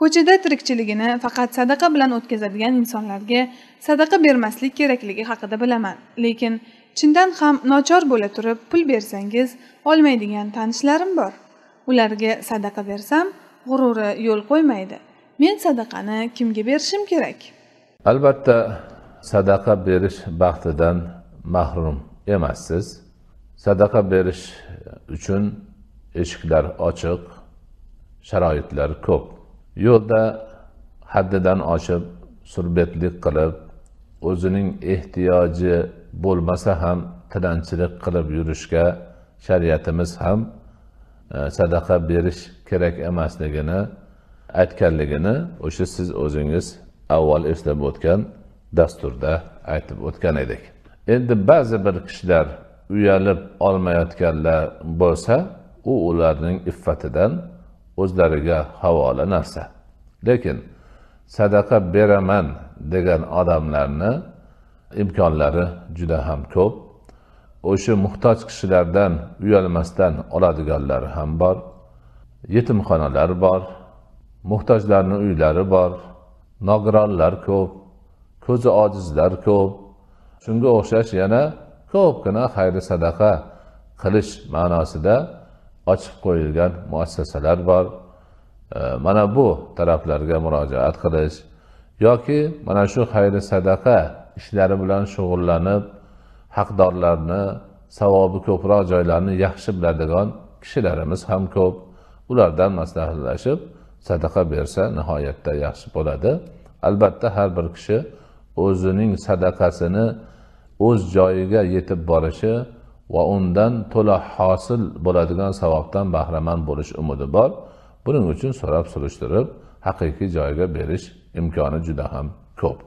ko'chada tirikchiligini faqat sadaqa bilan o'tkazadigan insonlarga sadaqa bermaslik kerakligi haqida bilaman. Lekin chindan ham nochor bo'la turib pul bersangiz olmaydigan tanishlarim bor. Ularga sadaqa bersam g'ururi yo'l qo'ymaydi. Men sadaqani kimga berishim kerak? Albatta sadaqa berish baxtidan mahrum emassiz. Sadaqa berish uchun eshiklar ochiq sharoitlar ko'p. Yo'lda haddidan oshib surbetlik qilib o'zining ehtiyoji bo'lmasa ham tilanchilik qilib yurishga shariatimiz ham e, sadaqa berish kerak emasligini aytganligini o'sha siz o'zingiz avval eslab o'tgan dasturda aytib o'tgan edik. Endi ba'zi bir kishilar uyalib olmayotganlar bo'lsa u ularning iffatidan o'zlariga havola narsa. Lekin sadaqa beraman degan odamlarni imkonlari juda ham ko'p. O'sha muhtoj kishilardan uyalmasdan oladiganlari ham bor. Yetimxonalar bor muhtojlarni uylari bor nogironlar ko'p ko'zi ojizlar ko'p. Shunga o'xshash yana ko'pgina xayri sadaqa qilish ma'nosida ochib qo'yilgan muassasalar bor. Mana bu taraflarga murojaat qilish yoki mana shu xayri sadaqa ishlari bilan shug'ullanib haqdorlarni savobi ko'proq joylarni yaxshi biladigan kishilarimiz ham ko'p. Ulardan maslahatlashib sadaqa bersa nihoyatda yaxshi bo'ladi. Albatta har bir kishi o'zining sadaqasini o'z joyiga yetib borishi va undan to'la hosil bo'ladigan savobdan bahramand bo'lish umidi bor. Buning uchun so'rab surishtirib haqiqiy joyiga berish imkoni juda ham ko'p.